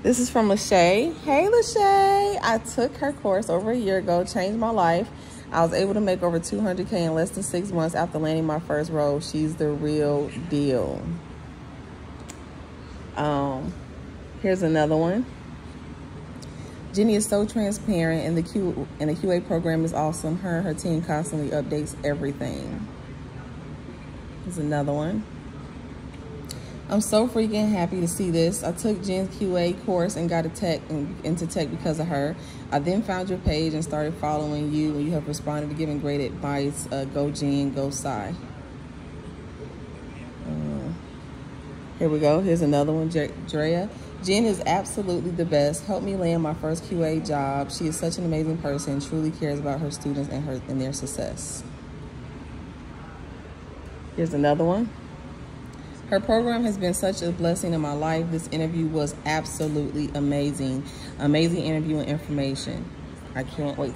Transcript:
This is from Lachey. Hey, Lachey. I took her course over a year ago, changed my life. I was able to make over 200K in less than six months after landing my first role. She's the real deal. Um, here's another one. Jenny is so transparent, and the Q and the QA program is awesome. Her and her team constantly updates everything. Here's another one. I'm so freaking happy to see this. I took Jen's QA course and got a tech into tech because of her. I then found your page and started following you, and you have responded to giving great advice. Uh, go Jen, go Sai. Uh, here we go. Here's another one, Drea. Jen is absolutely the best. Helped me land my first QA job. She is such an amazing person. Truly cares about her students and her and their success. Here's another one. Her program has been such a blessing in my life. This interview was absolutely amazing. Amazing interview and information. I can't wait.